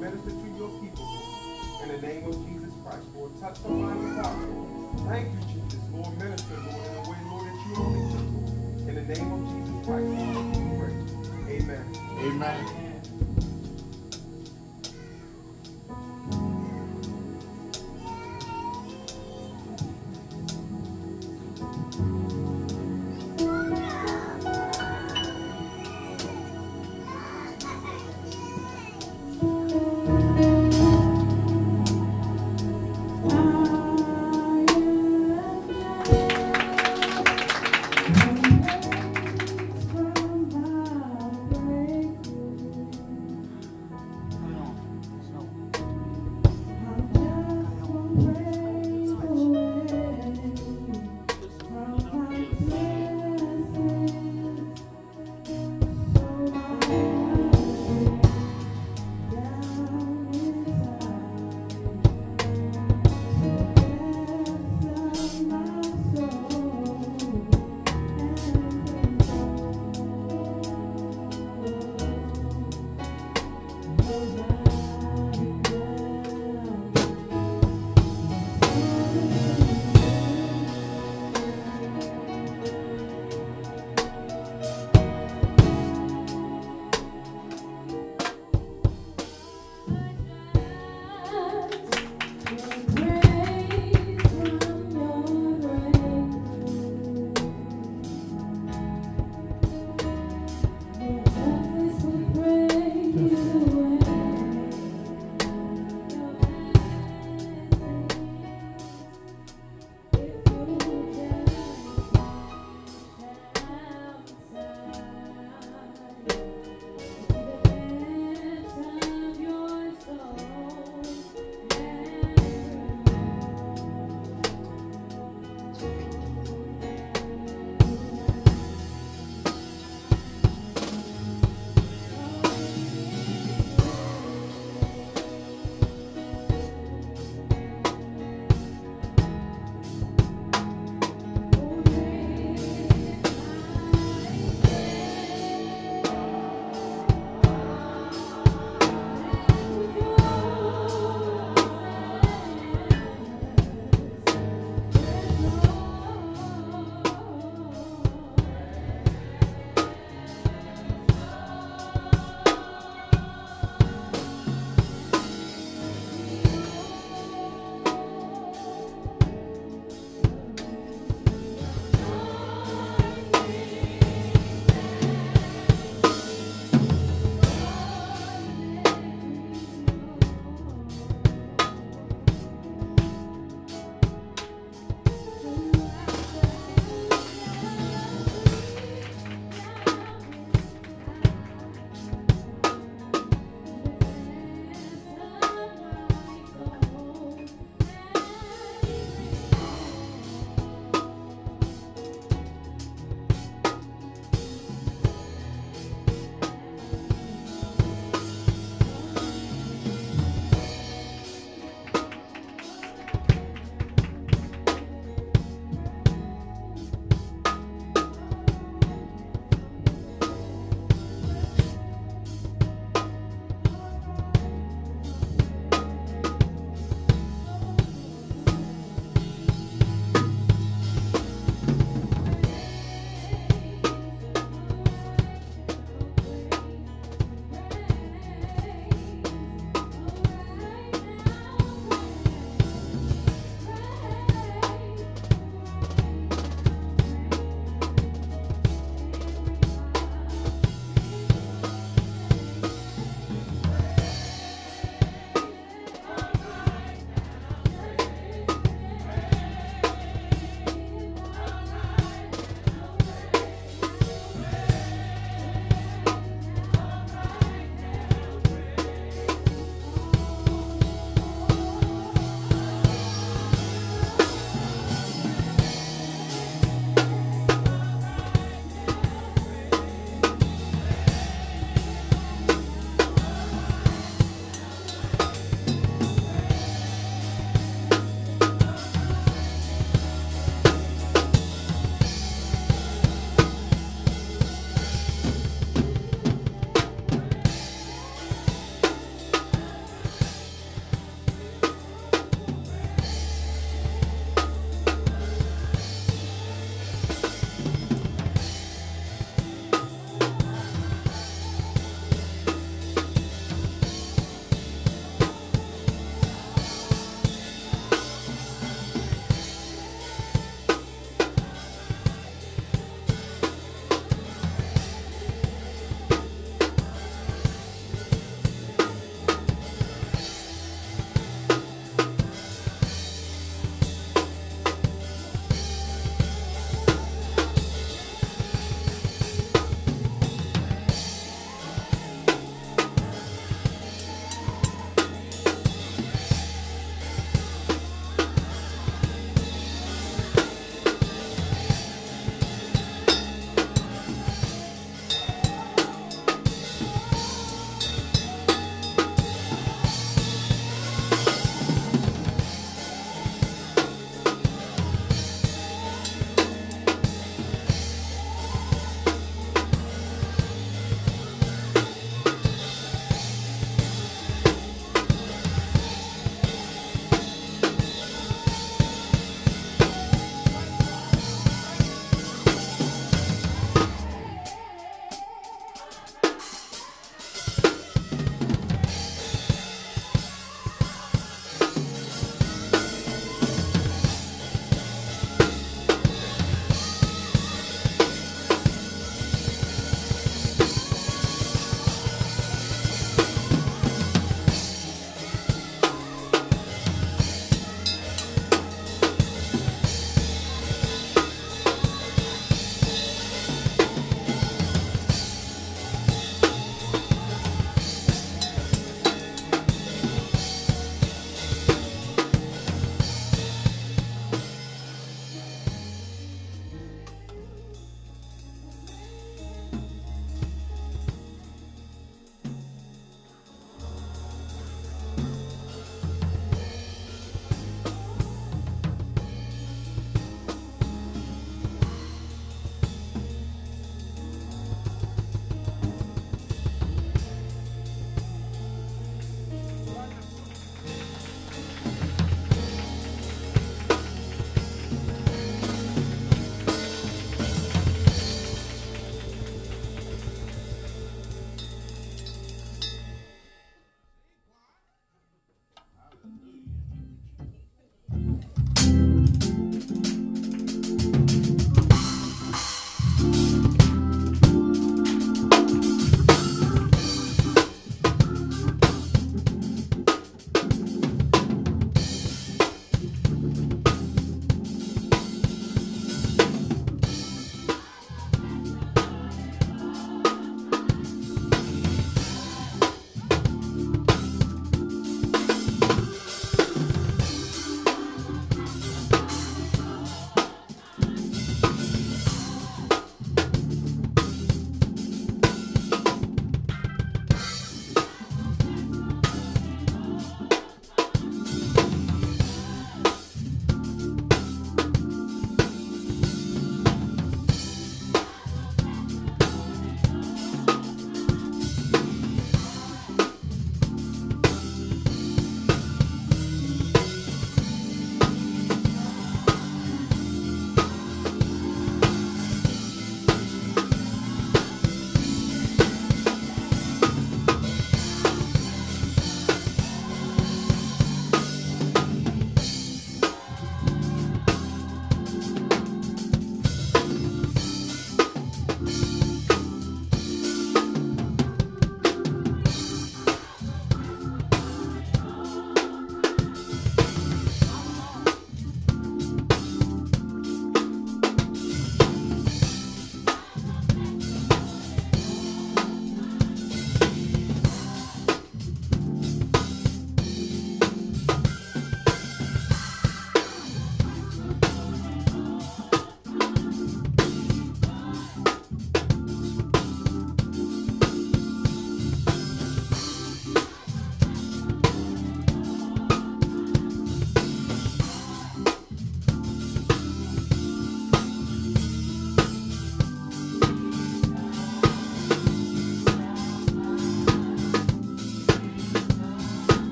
Minister to your people, Lord. In the name of Jesus Christ, Lord. Touch the mind of God. Thank you, Jesus. Lord, minister, Lord, in the way, Lord, that you only do. In the name of Jesus Christ, Lord, we pray. Amen. Amen.